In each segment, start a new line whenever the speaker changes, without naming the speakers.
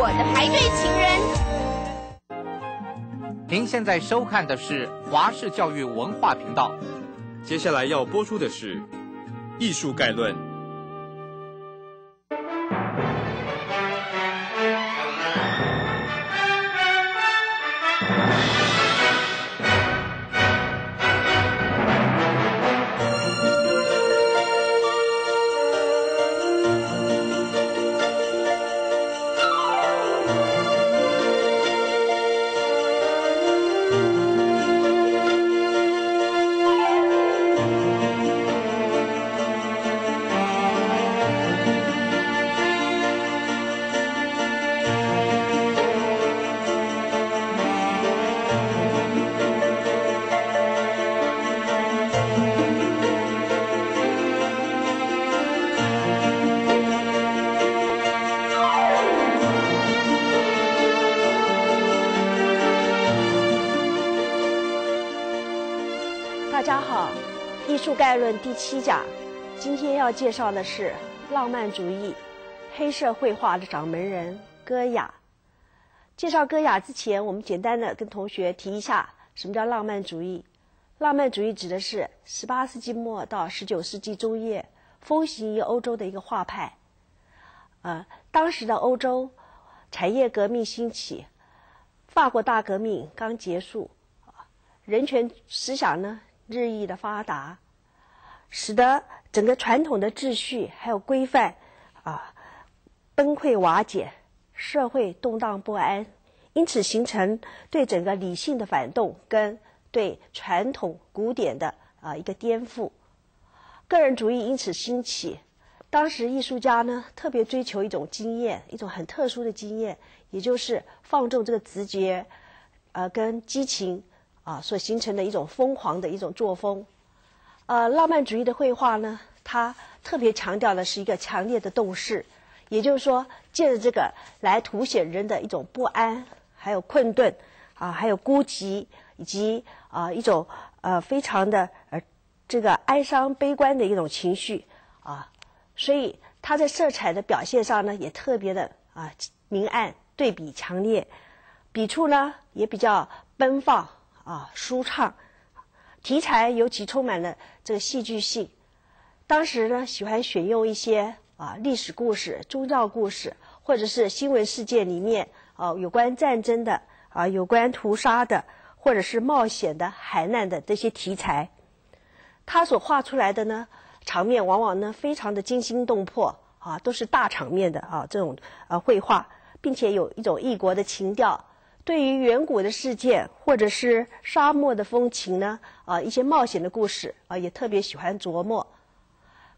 我的排队情人。
您现在收看的是华视教育文化频道。
接下来要播出的是《艺术概论》。
家好，《艺术概论》第七讲，今天要介绍的是浪漫主义黑社会画的掌门人戈雅。介绍戈雅之前，我们简单的跟同学提一下，什么叫浪漫主义？浪漫主义指的是18世纪末到19世纪中叶风行于欧洲的一个画派。呃，当时的欧洲产业革命兴起，法国大革命刚结束，人权思想呢？日益的发达，使得整个传统的秩序还有规范啊崩溃瓦解，社会动荡不安，因此形成对整个理性的反动跟对传统古典的啊一个颠覆，个人主义因此兴起。当时艺术家呢特别追求一种经验，一种很特殊的经验，也就是放纵这个直觉，呃跟激情。啊，所形成的一种疯狂的一种作风，呃，浪漫主义的绘画呢，它特别强调的是一个强烈的动势，也就是说，借着这个来凸显人的一种不安，还有困顿，啊，还有孤寂，以及啊一种呃非常的呃这个哀伤悲观的一种情绪啊，所以它在色彩的表现上呢，也特别的啊明暗对比强烈，笔触呢也比较奔放。啊，舒畅，题材尤其充满了这个戏剧性。当时呢，喜欢选用一些啊历史故事、宗教故事，或者是新闻事件里面啊有关战争的啊有关屠杀的，或者是冒险的海难的这些题材。他所画出来的呢场面，往往呢非常的惊心动魄啊，都是大场面的啊这种啊绘画，并且有一种异国的情调。对于远古的事件，或者是沙漠的风情呢，啊，一些冒险的故事啊，也特别喜欢琢磨。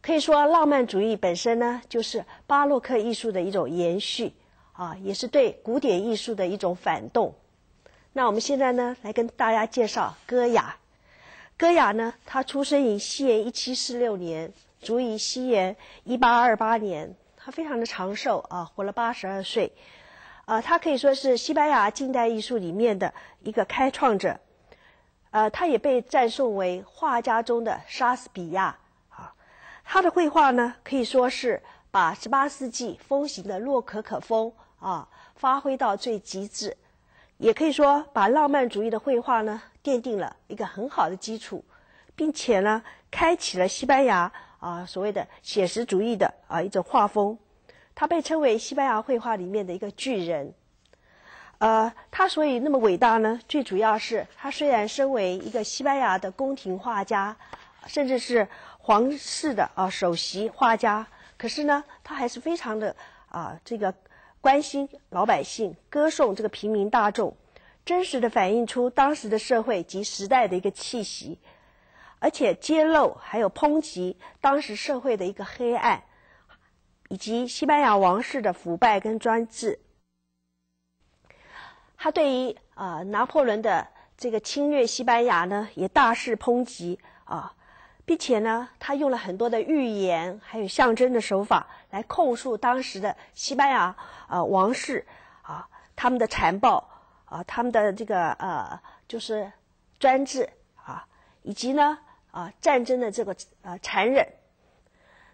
可以说，浪漫主义本身呢，就是巴洛克艺术的一种延续，啊，也是对古典艺术的一种反动。那我们现在呢，来跟大家介绍戈雅。戈雅呢，他出生于西元一七四六年，卒于西元一八二八年，他非常的长寿啊，活了八十二岁。啊，他可以说是西班牙近代艺术里面的一个开创者，呃，他也被赞颂为画家中的莎士比亚啊。他的绘画呢，可以说是把十八世纪风行的洛可可风啊发挥到最极致，也可以说把浪漫主义的绘画呢奠定了一个很好的基础，并且呢，开启了西班牙啊所谓的写实主义的啊一种画风。他被称为西班牙绘画里面的一个巨人，呃，他所以那么伟大呢？最主要是他虽然身为一个西班牙的宫廷画家，甚至是皇室的啊首席画家，可是呢，他还是非常的啊这个关心老百姓，歌颂这个平民大众，真实的反映出当时的社会及时代的一个气息，而且揭露还有抨击当时社会的一个黑暗。以及西班牙王室的腐败跟专制，他对于啊拿破仑的这个侵略西班牙呢，也大肆抨击啊，并且呢，他用了很多的寓言还有象征的手法来控诉当时的西班牙啊王室啊他们的残暴啊他们的这个呃就是专制啊以及呢啊战争的这个呃残忍。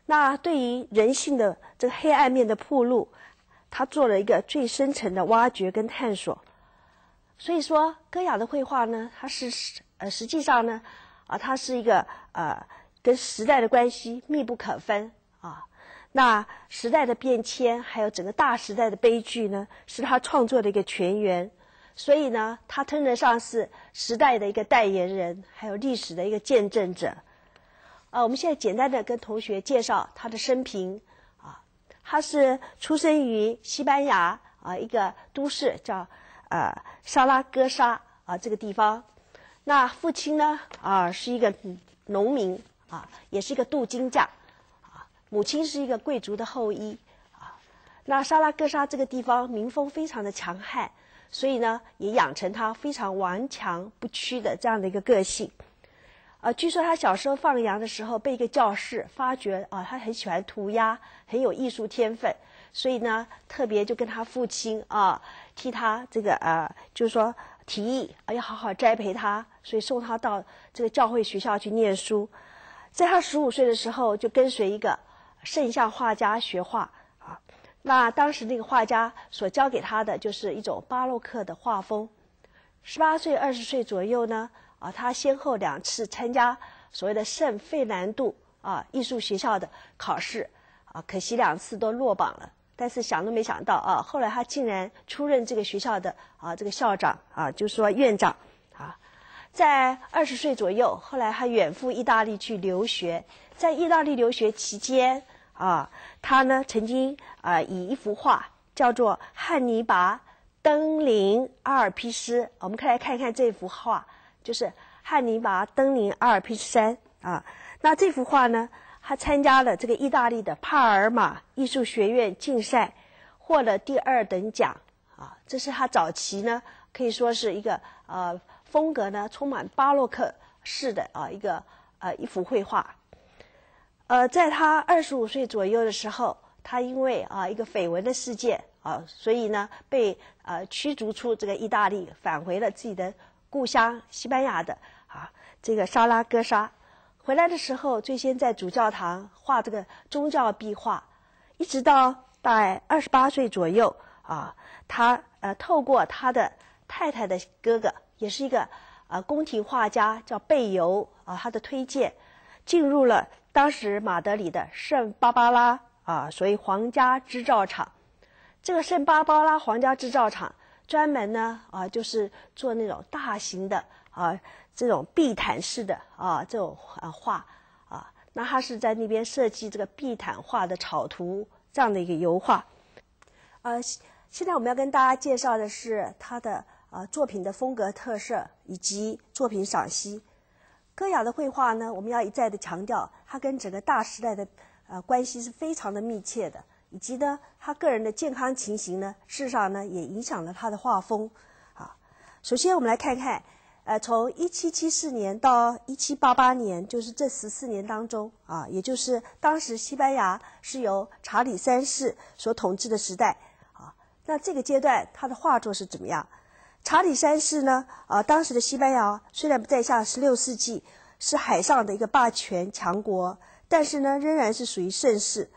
那对于人性的这个黑暗面的铺路，他做了一个最深层的挖掘跟探索。所以说，戈雅的绘画呢，它是实呃实际上呢，啊，它是一个呃跟时代的关系密不可分啊。那时代的变迁，还有整个大时代的悲剧呢，是他创作的一个泉源。所以呢，他称得上是时代的一个代言人，还有历史的一个见证者。啊，我们现在简单的跟同学介绍他的生平啊，他是出生于西班牙啊一个都市叫呃沙拉戈沙啊这个地方。那父亲呢啊是一个农民啊，也是一个镀金匠啊，母亲是一个贵族的后裔啊。那沙拉戈沙这个地方民风非常的强悍。所以呢，也养成他非常顽强不屈的这样的一个个性。呃，据说他小时候放羊的时候，被一个教士发觉啊，他很喜欢涂鸦，很有艺术天分，所以呢，特别就跟他父亲啊，替他这个呃，就是说提议啊，要好好栽培他，所以送他到这个教会学校去念书。在他十五岁的时候，就跟随一个圣像画家学画啊。那当时那个画家所教给他的就是一种巴洛克的画风。十八岁、二十岁左右呢，啊，他先后两次参加所谓的圣费南度啊艺术学校的考试，啊，可惜两次都落榜了。但是想都没想到啊，后来他竟然出任这个学校的啊这个校长啊，就说院长啊。在二十岁左右，后来他远赴意大利去留学，在意大利留学期间。啊，他呢曾经啊以一幅画叫做《汉尼拔登临阿尔卑斯》，我们可以来看一看这幅画，就是汉尼拔登临阿尔卑斯山啊。那这幅画呢，他参加了这个意大利的帕尔马艺术学院竞赛，获了第二等奖啊。这是他早期呢可以说是一个呃风格呢充满巴洛克式的啊一个呃一幅绘画。呃，在他二十五岁左右的时候，他因为啊一个绯闻的事件啊，所以呢被呃驱逐出这个意大利，返回了自己的故乡西班牙的啊这个沙拉戈沙。回来的时候，最先在主教堂画这个宗教壁画，一直到大概二十八岁左右啊，他呃透过他的太太的哥哥，也是一个呃宫廷画家，叫贝尤啊，他的推荐，进入了。当时马德里的圣芭芭拉啊，所谓皇家织造厂，这个圣芭芭拉皇家织造厂专门呢啊，就是做那种大型的啊这种地毯式的啊这种啊画啊，那他是在那边设计这个地毯画的草图这样的一个油画。呃，现在我们要跟大家介绍的是他的啊作品的风格特色以及作品赏析。戈雅的绘画呢，我们要一再的强调，它跟整个大时代的呃关系是非常的密切的，以及呢，他个人的健康情形呢，事实上呢，也影响了他的画风。啊，首先我们来看看，呃，从一七七四年到一七八八年，就是这十四年当中啊，也就是当时西班牙是由查理三世所统治的时代啊，那这个阶段他的画作是怎么样？查理三世呢？啊，当时的西班牙虽然不再像十六世纪是海上的一个霸权强国，但是呢，仍然是属于盛世。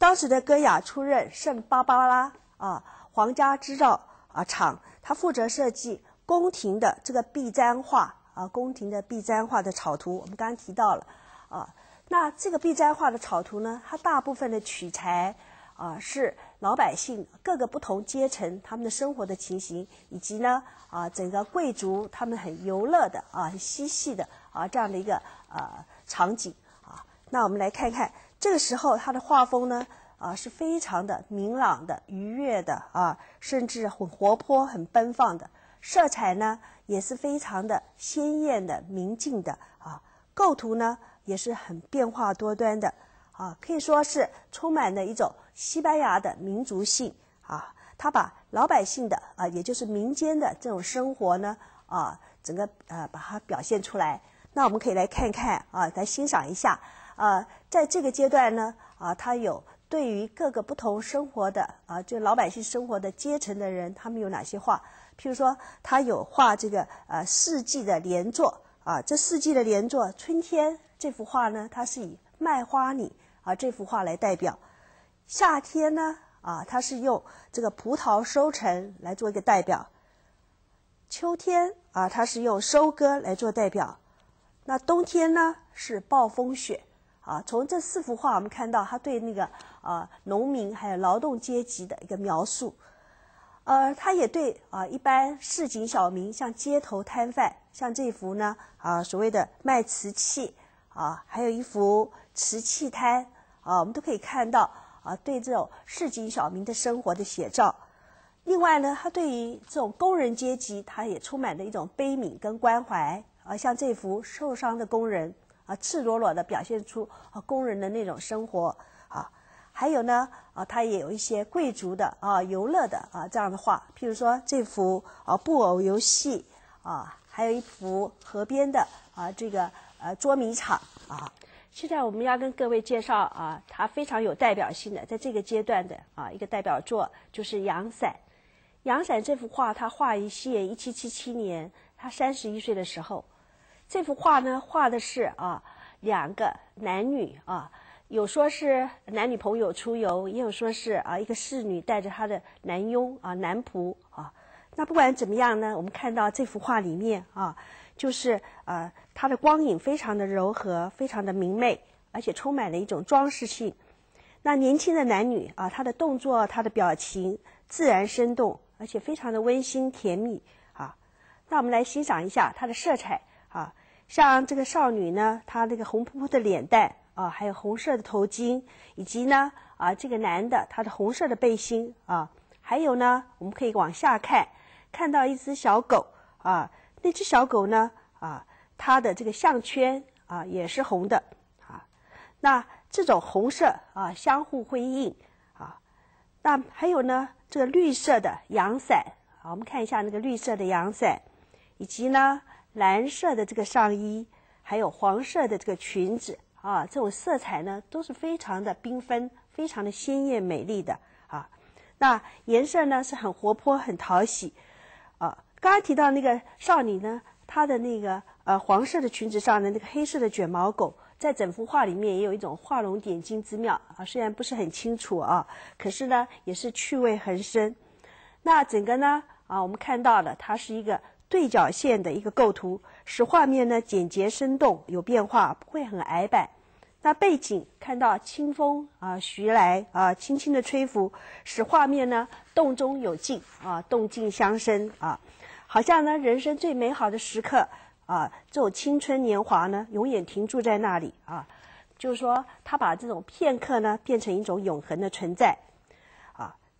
当时的戈雅出任圣巴巴拉啊皇家织造啊厂，他负责设计宫廷的这个壁毡画啊，宫廷的壁毡画的草图。我们刚刚提到了啊，那这个壁毡画的草图呢，它大部分的取材。啊，是老百姓各个不同阶层他们的生活的情形，以及呢啊整个贵族他们很游乐的啊很嬉戏的啊这样的一个呃场景啊。那我们来看看这个时候他的画风呢啊是非常的明朗的、愉悦的啊，甚至很活泼、很奔放的。色彩呢也是非常的鲜艳的、明净的啊。构图呢也是很变化多端的。啊，可以说是充满了一种西班牙的民族性啊，他把老百姓的啊，也就是民间的这种生活呢啊，整个呃把它表现出来。那我们可以来看看啊，来欣赏一下啊，在这个阶段呢啊，他有对于各个不同生活的啊，就老百姓生活的阶层的人，他们有哪些画？譬如说，他有画这个呃四季的连坐啊，这四季的连坐，春天这幅画呢，它是以麦花里。啊，这幅画来代表夏天呢啊，它是用这个葡萄收成来做一个代表；秋天啊，它是用收割来做代表；那冬天呢是暴风雪。啊，从这四幅画我们看到他对那个啊农民还有劳动阶级的一个描述。呃，他也对啊一般市井小民，像街头摊贩，像这幅呢啊所谓的卖瓷器啊，还有一幅瓷器摊啊，我们都可以看到啊对这种市井小民的生活的写照。另外呢，他对于这种工人阶级，他也充满了一种悲悯跟关怀啊，像这幅受伤的工人啊，赤裸裸的表现出啊工人的那种生活啊。还有呢，啊，它也有一些贵族的啊游乐的啊这样的画，譬如说这幅啊布偶游戏啊，还有一幅河边的啊这个呃捉迷藏啊。现在我们要跟各位介绍啊，它非常有代表性的，在这个阶段的啊一个代表作就是《阳伞》。《阳伞》这幅画，它画于西元一七七七年，他三十一岁的时候。这幅画呢，画的是啊两个男女啊。有说是男女朋友出游，也有说是啊一个侍女带着她的男佣啊男仆啊。那不管怎么样呢，我们看到这幅画里面啊，就是啊它的光影非常的柔和，非常的明媚，而且充满了一种装饰性。那年轻的男女啊，他的动作、他的表情自然生动，而且非常的温馨甜蜜啊。那我们来欣赏一下它的色彩，像这个少女呢，她那个红扑扑的脸蛋。啊，还有红色的头巾，以及呢，啊，这个男的他的红色的背心啊，还有呢，我们可以往下看，看到一只小狗啊，那只小狗呢，啊，它的这个项圈啊也是红的啊，那这种红色啊相互辉映啊，那还有呢，这个绿色的阳伞啊，我们看一下那个绿色的阳伞，以及呢蓝色的这个上衣，还有黄色的这个裙子。啊，这种色彩呢都是非常的缤纷，非常的鲜艳美丽的啊。那颜色呢是很活泼、很讨喜啊。刚刚提到那个少女呢，她的那个呃黄色的裙子上的那个黑色的卷毛狗，在整幅画里面也有一种画龙点睛之妙啊。虽然不是很清楚啊，可是呢也是趣味横生。那整个呢啊，我们看到了它是一个对角线的一个构图。使画面呢简洁生动，有变化，不会很矮板。那背景看到清风啊徐来啊，轻轻的吹拂，使画面呢动中有静啊，动静相生啊，好像呢人生最美好的时刻啊，这种青春年华呢永远停驻在那里啊，就是说他把这种片刻呢变成一种永恒的存在。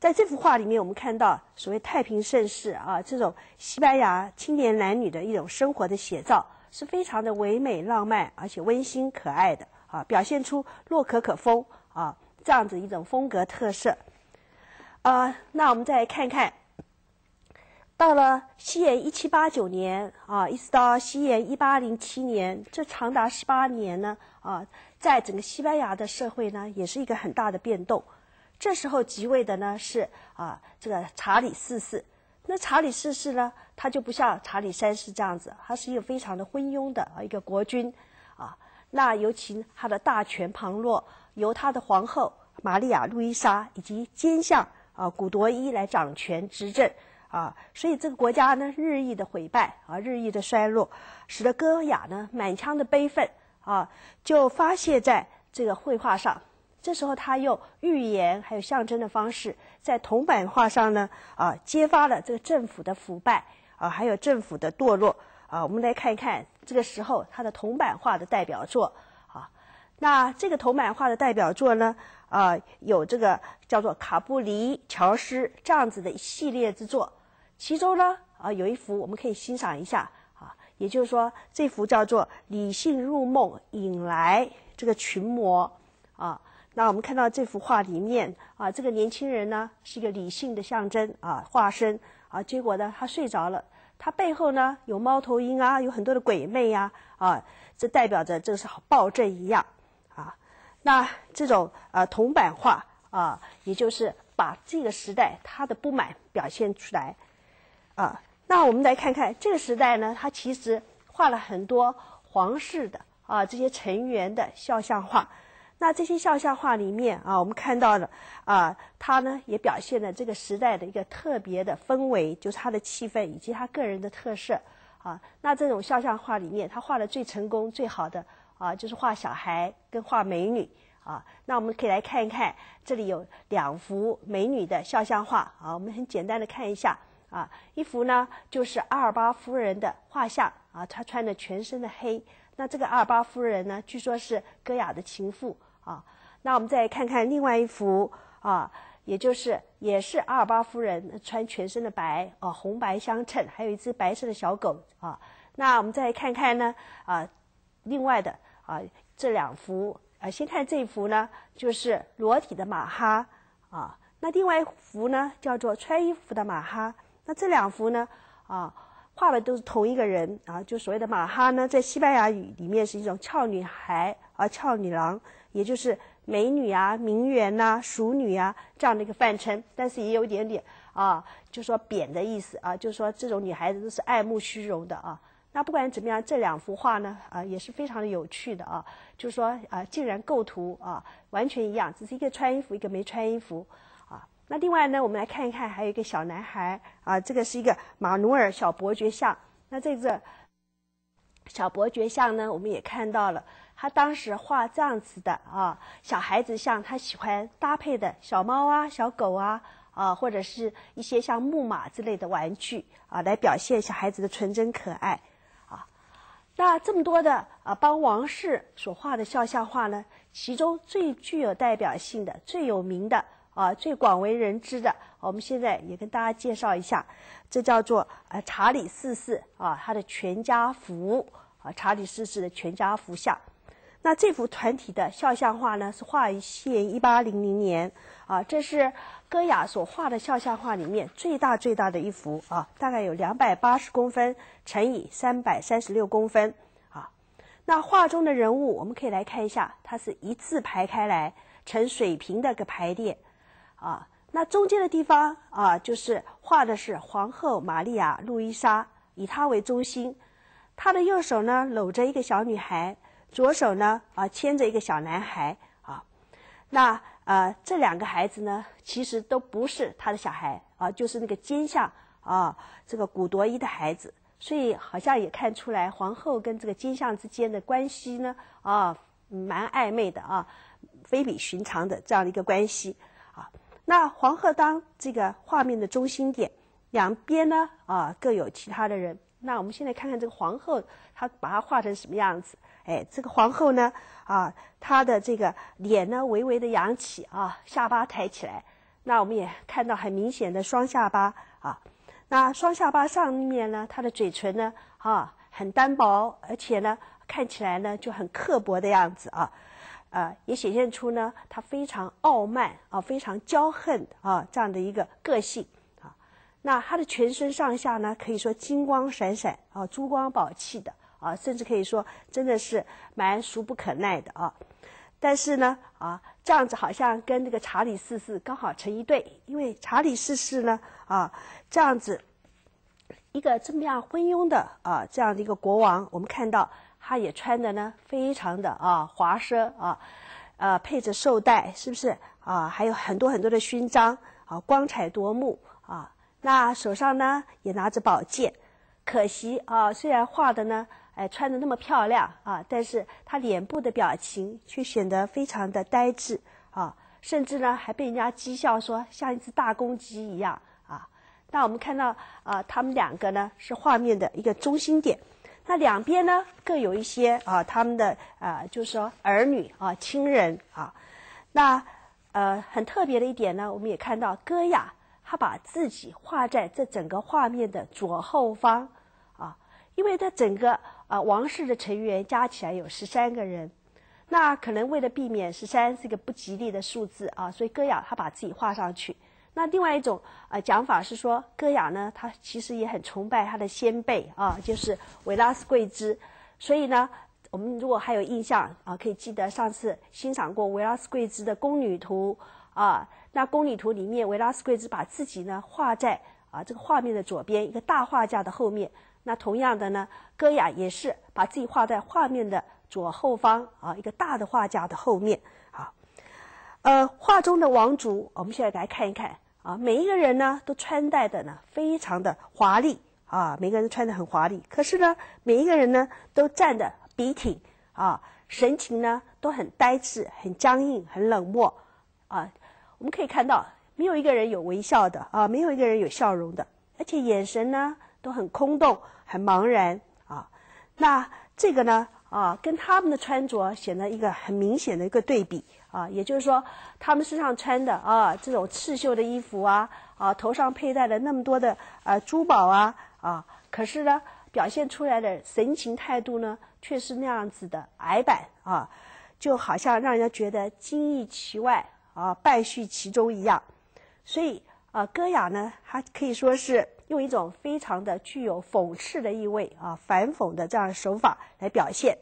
在这幅画里面，我们看到所谓太平盛世啊，这种西班牙青年男女的一种生活的写照，是非常的唯美浪漫，而且温馨可爱的啊，表现出洛可可风啊这样子一种风格特色。啊，那我们再看看，到了西元一七八九年啊，一直到西元一八零七年，这长达十八年呢啊，在整个西班牙的社会呢，也是一个很大的变动。这时候即位的呢是啊这个查理四世，那查理四世呢，他就不像查理三世这样子，他是一个非常的昏庸的啊一个国君啊。那尤其他的大权旁落，由他的皇后玛利亚路易莎以及奸相啊古多伊来掌权执政啊，所以这个国家呢日益的毁败啊，日益的衰落，使得戈雅呢满腔的悲愤啊就发泄在这个绘画上。这时候，他用寓言还有象征的方式，在铜版画上呢，啊，揭发了这个政府的腐败啊，还有政府的堕落啊。我们来看一看这个时候他的铜版画的代表作啊。那这个铜版画的代表作呢，啊，有这个叫做卡布里乔斯这样子的一系列之作。其中呢，啊，有一幅我们可以欣赏一下啊，也就是说，这幅叫做《理性入梦引来这个群魔》啊。那我们看到这幅画里面啊，这个年轻人呢是一个理性的象征啊化身啊，结果呢他睡着了，他背后呢有猫头鹰啊，有很多的鬼魅呀啊，这代表着这是好暴政一样啊。那这种呃铜版画啊，也就是把这个时代他的不满表现出来啊。那我们来看看这个时代呢，他其实画了很多皇室的啊这些成员的肖像画。那这些肖像画里面啊，我们看到了啊，它呢也表现了这个时代的一个特别的氛围，就是它的气氛以及他个人的特色啊。那这种肖像画里面，他画的最成功、最好的啊，就是画小孩跟画美女啊。那我们可以来看一看，这里有两幅美女的肖像画啊，我们很简单的看一下啊。一幅呢就是阿尔巴夫人的画像啊，她穿的全身的黑。那这个阿尔巴夫人呢，据说是戈雅的情妇。啊，那我们再看看另外一幅啊，也就是也是阿尔巴夫人穿全身的白啊，红白相衬，还有一只白色的小狗啊。那我们再看看呢啊，另外的啊这两幅啊，先看这一幅呢，就是裸体的马哈啊。那另外一幅呢，叫做穿衣服的马哈。那这两幅呢啊，画的都是同一个人啊，就所谓的马哈呢，在西班牙语里面是一种俏女孩啊，俏女郎。也就是美女啊、名媛呐、淑女啊这样的一个泛称，但是也有一点点啊，就说贬的意思啊，就说这种女孩子都是爱慕虚荣的啊。那不管怎么样，这两幅画呢啊也是非常的有趣的啊，就是说啊，竟然构图啊完全一样，只是一个穿衣服，一个没穿衣服啊。那另外呢，我们来看一看，还有一个小男孩啊，这个是一个马努尔小伯爵像。那这个小伯爵像呢，我们也看到了。他当时画这样子的啊，小孩子像他喜欢搭配的小猫啊、小狗啊啊，或者是一些像木马之类的玩具啊，来表现小孩子的纯真可爱啊。那这么多的啊，帮王室所画的肖像画呢，其中最具有代表性的、最有名的啊、最广为人知的，我们现在也跟大家介绍一下，这叫做呃查理四世啊，他的全家福啊，查理四世的全家福像。那这幅团体的肖像画呢，是画于现一八零零年啊，这是戈雅所画的肖像画里面最大最大的一幅啊，大概有两百八十公分乘以三百三十六公分啊。那画中的人物，我们可以来看一下，它是一字排开来，呈水平的个排列啊。那中间的地方啊，就是画的是皇后玛利亚·路易莎，以她为中心，她的右手呢搂着一个小女孩。左手呢啊牵着一个小男孩啊，那呃这两个孩子呢其实都不是他的小孩啊，就是那个奸相啊这个古多一的孩子，所以好像也看出来皇后跟这个奸相之间的关系呢啊蛮暧昧的啊，非比寻常的这样的一个关系啊。那皇后当这个画面的中心点，两边呢啊各有其他的人。那我们现在看看这个皇后，她把它画成什么样子？哎，这个皇后呢，啊，她的这个脸呢，微微的扬起啊，下巴抬起来。那我们也看到很明显的双下巴啊。那双下巴上面呢，她的嘴唇呢，啊，很单薄，而且呢，看起来呢就很刻薄的样子啊，呃，也显现出呢，她非常傲慢啊，非常骄横啊这样的一个个性。那他的全身上下呢，可以说金光闪闪啊，珠光宝气的啊，甚至可以说真的是蛮俗不可耐的啊。但是呢，啊，这样子好像跟那个查理四世刚好成一对，因为查理四世呢，啊，这样子一个这么样昏庸的啊这样的一个国王，我们看到他也穿的呢非常的啊华奢啊，呃，配着绶带，是不是啊？还有很多很多的勋章啊，光彩夺目啊。那手上呢也拿着宝剑，可惜啊，虽然画的呢，哎，穿的那么漂亮啊，但是他脸部的表情却显得非常的呆滞啊，甚至呢还被人家讥笑说像一只大公鸡一样啊。那我们看到啊，他们两个呢是画面的一个中心点，那两边呢各有一些啊他们的啊就是说儿女啊亲人啊。那呃很特别的一点呢，我们也看到戈雅。他把自己画在这整个画面的左后方，啊，因为他整个啊王室的成员加起来有十三个人，那可能为了避免十三是个不吉利的数字啊，所以戈雅他把自己画上去。那另外一种啊讲法是说，戈雅呢他其实也很崇拜他的先辈啊，就是维拉斯贵兹，所以呢，我们如果还有印象啊，可以记得上次欣赏过维拉斯贵兹的宫女图啊。那宫女图里面，维拉斯贵兹把自己呢画在啊这个画面的左边一个大画架的后面。那同样的呢，戈雅也是把自己画在画面的左后方啊一个大的画架的后面啊。呃，画中的王族，我们现在来看一看啊，每一个人呢都穿戴的呢非常的华丽啊，每个人穿的很华丽。可是呢，每一个人呢都站得笔挺啊，神情呢都很呆滞、很僵硬、很冷漠啊。我们可以看到，没有一个人有微笑的啊，没有一个人有笑容的，而且眼神呢都很空洞、很茫然啊。那这个呢啊，跟他们的穿着显得一个很明显的一个对比。啊，也就是说，他们身上穿的啊，这种刺绣的衣服啊，啊，头上佩戴了那么多的呃珠宝啊，啊，可是呢，表现出来的神情态度呢，却是那样子的矮板啊，就好像让人家觉得惊异其外啊，败絮其中一样。所以啊，歌雅呢，它可以说是用一种非常的具有讽刺的意味啊，反讽的这样手法来表现。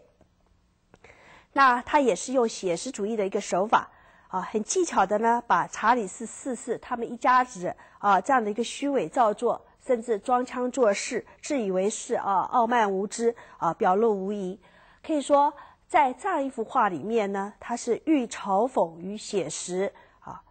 那他也是用写实主义的一个手法啊，很技巧的呢，把查理斯四世他们一家子啊这样的一个虚伪造作，甚至装腔作势、自以为是啊、傲慢无知啊表露无遗。可以说，在这样一幅画里面呢，它是寓嘲讽与写实啊。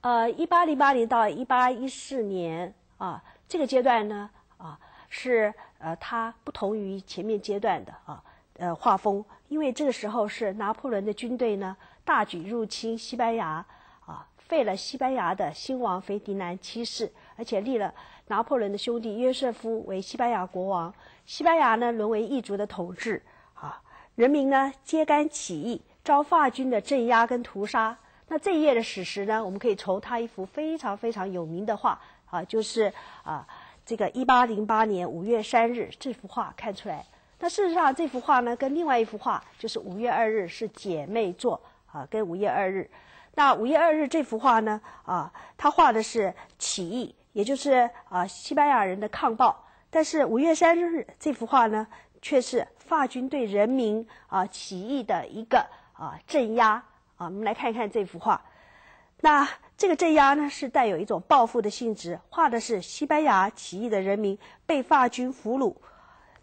呃，一八零八年到一八一四年啊，这个阶段呢啊是呃它不同于前面阶段的啊。呃，画风，因为这个时候是拿破仑的军队呢大举入侵西班牙，啊，废了西班牙的新王腓迪南七世，而且立了拿破仑的兄弟约瑟夫为西班牙国王，西班牙呢沦为异族的统治，啊，人民呢揭竿起义，遭法军的镇压跟屠杀。那这一页的史实呢，我们可以从他一幅非常非常有名的画，啊，就是啊这个一八零八年五月三日这幅画看出来。那事实上，这幅画呢，跟另外一幅画就是五月二日是姐妹作啊，跟五月二日。那五月二日这幅画呢，啊，他画的是起义，也就是啊西班牙人的抗暴。但是五月三日这幅画呢，却是法军对人民啊起义的一个啊镇压啊。我们来看一看这幅画。那这个镇压呢，是带有一种报复的性质，画的是西班牙起义的人民被法军俘虏。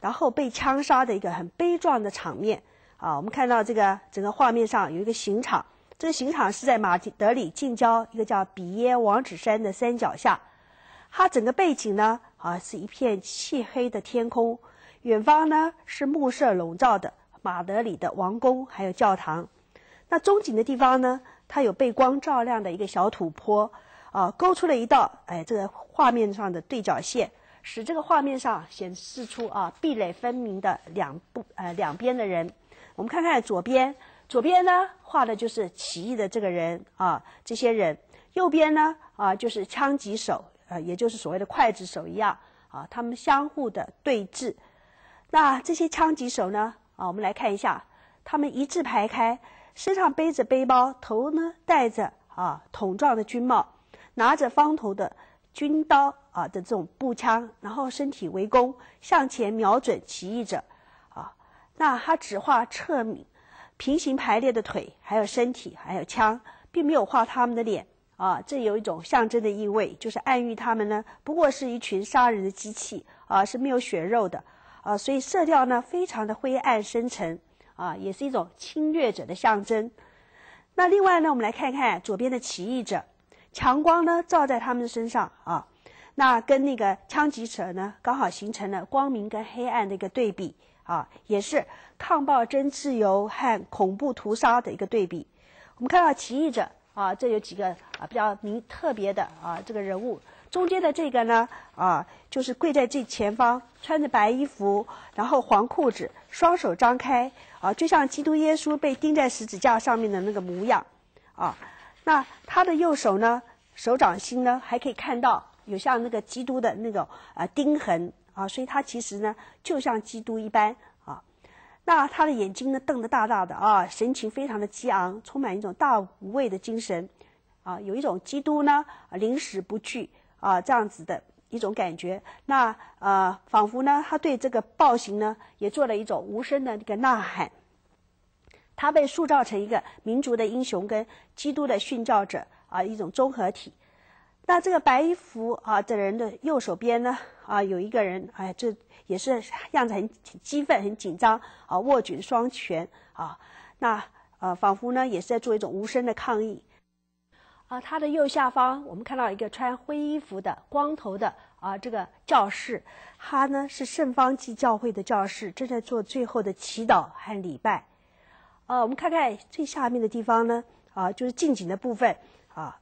然后被枪杀的一个很悲壮的场面啊！我们看到这个整个画面上有一个刑场，这个刑场是在马德里近郊一个叫比耶王子山的山脚下。它整个背景呢啊是一片漆黑的天空，远方呢是暮色笼罩的马德里的王宫还有教堂。那中景的地方呢，它有被光照亮的一个小土坡啊，勾出了一道哎这个画面上的对角线。使这个画面上显示出啊壁垒分明的两部呃两边的人，我们看看左边，左边呢画的就是起义的这个人啊这些人，右边呢啊就是枪击手呃也就是所谓的刽子手一样啊他们相互的对峙，那这些枪击手呢啊我们来看一下，他们一字排开，身上背着背包，头呢戴着啊桶状的军帽，拿着方头的。军刀啊的这种步枪，然后身体围攻，向前瞄准起义者，啊，那他只画侧面平行排列的腿，还有身体，还有枪，并没有画他们的脸，啊，这有一种象征的意味，就是暗喻他们呢不过是一群杀人的机器，啊，是没有血肉的，啊，所以色调呢非常的灰暗深沉，啊，也是一种侵略者的象征。那另外呢，我们来看看左边的起义者。强光呢照在他们身上啊，那跟那个枪击者呢刚好形成了光明跟黑暗的一个对比啊，也是抗暴争自由和恐怖屠杀的一个对比。我们看到起义者啊，这有几个啊比较明特别的啊这个人物，中间的这个呢啊就是跪在最前方，穿着白衣服，然后黄裤子，双手张开啊，就像基督耶稣被钉在十字架上面的那个模样啊。那他的右手呢，手掌心呢，还可以看到有像那个基督的那种啊钉痕啊，所以他其实呢就像基督一般啊。那他的眼睛呢瞪得大大的啊，神情非常的激昂，充满一种大无畏的精神啊，有一种基督呢临死不惧啊这样子的一种感觉。那呃，仿佛呢他对这个暴行呢也做了一种无声的那个呐喊。他被塑造成一个民族的英雄跟基督的殉教者啊，一种综合体。那这个白衣服啊的人的右手边呢啊，有一个人，哎，这也是样子很激愤、很紧张啊，握紧双拳啊，那呃，仿佛呢也是在做一种无声的抗议。啊，他的右下方我们看到一个穿灰衣服的光头的啊，这个教士，他呢是圣方济教会的教士，正在做最后的祈祷和礼拜。呃，我们看看最下面的地方呢，啊，就是近景的部分啊，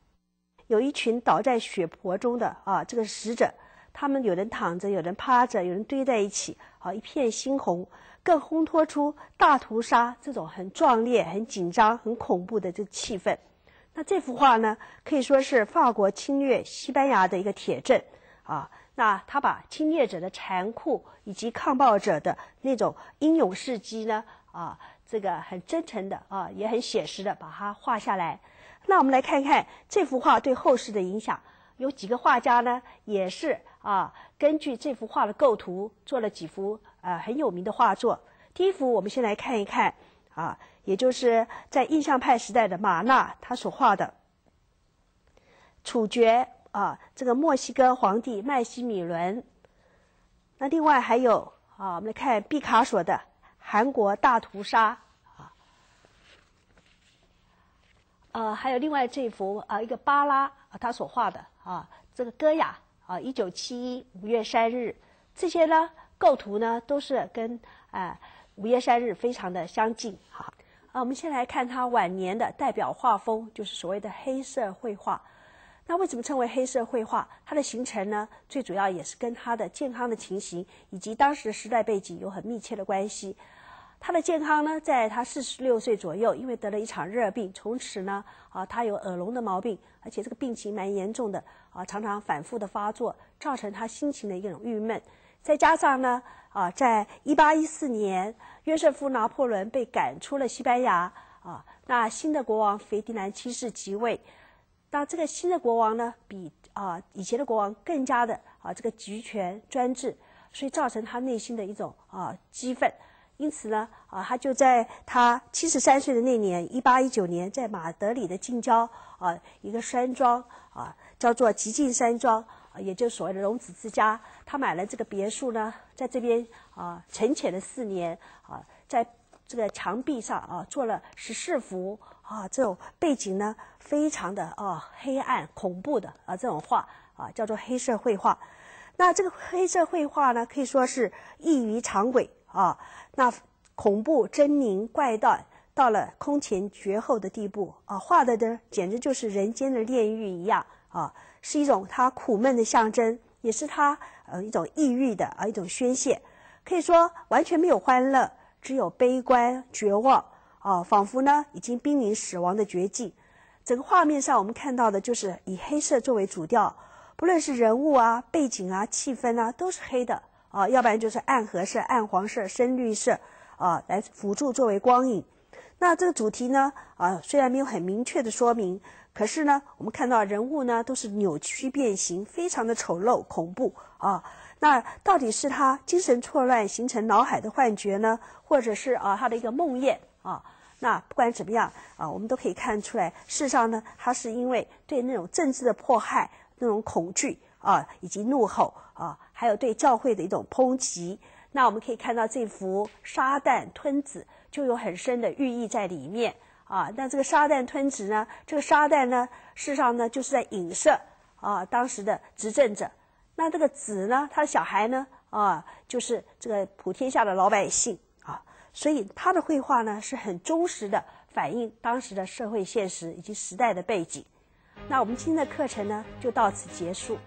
有一群倒在血泊中的啊，这个死者，他们有人躺着，有人趴着，有人堆在一起，啊，一片猩红，更烘托出大屠杀这种很壮烈、很紧张、很恐怖的这气氛。那这幅画呢，可以说是法国侵略西班牙的一个铁证啊。那他把侵略者的残酷以及抗暴者的那种英勇事迹呢，啊。这个很真诚的啊，也很写实的把它画下来。那我们来看看这幅画对后世的影响。有几个画家呢，也是啊，根据这幅画的构图做了几幅呃很有名的画作。第一幅我们先来看一看啊，也就是在印象派时代的马纳他所画的处决啊这个墨西哥皇帝麦西米伦。那另外还有啊，我们来看毕卡索的。韩国大屠杀啊，呃，还有另外这幅啊，一个巴拉啊，他所画的啊，这个戈雅啊，一九七一五月三日，这些呢构图呢都是跟啊五月三日非常的相近哈。啊，我们先来看他晚年的代表画风，就是所谓的黑色绘画。那为什么称为黑色绘画？它的形成呢，最主要也是跟他的健康的情形以及当时的时代背景有很密切的关系。他的健康呢，在他四十六岁左右，因为得了一场热病，从此呢，啊，他有耳聋的毛病，而且这个病情蛮严重的，啊，常常反复的发作，造成他心情的一种郁闷。再加上呢，啊，在一八一四年，约瑟夫拿破仑被赶出了西班牙，啊，那新的国王腓迪南七世即位，当这个新的国王呢，比啊以前的国王更加的啊这个集权专制，所以造成他内心的一种啊激愤。因此呢，啊，他就在他七十三岁的那年，一八一九年，在马德里的近郊啊，一个山庄啊，叫做极静山庄，也就是所谓的龙子之家。他买了这个别墅呢，在这边啊，沉潜了四年啊，在这个墙壁上啊，做了十四幅啊，这种背景呢，非常的啊黑暗恐怖的啊这种画啊，叫做黑色绘画。那这个黑色绘画呢，可以说是异于常轨。啊，那恐怖狰狞怪诞到了空前绝后的地步啊！画的呢，简直就是人间的炼狱一样啊！是一种他苦闷的象征，也是他呃一种抑郁的啊一种宣泄。可以说完全没有欢乐，只有悲观绝望啊！仿佛呢已经濒临死亡的绝境。整个画面上我们看到的就是以黑色作为主调，不论是人物啊、背景啊、气氛啊，都是黑的。啊，要不然就是暗褐色、暗黄色、深绿色，啊，来辅助作为光影。那这个主题呢，啊，虽然没有很明确的说明，可是呢，我们看到人物呢都是扭曲变形，非常的丑陋恐怖啊。那到底是他精神错乱形成脑海的幻觉呢，或者是啊他的一个梦魇啊？那不管怎么样啊，我们都可以看出来，事实上呢，他是因为对那种政治的迫害、那种恐惧啊，以及怒吼。啊，还有对教会的一种抨击。那我们可以看到这幅撒旦吞子就有很深的寓意在里面啊。那这个沙旦吞子呢，这个沙旦呢，事实上呢就是在影射啊当时的执政者。那这个子呢，他的小孩呢啊，就是这个普天下的老百姓啊。所以他的绘画呢是很忠实的反映当时的社会现实以及时代的背景。那我们今天的课程呢就到此结束。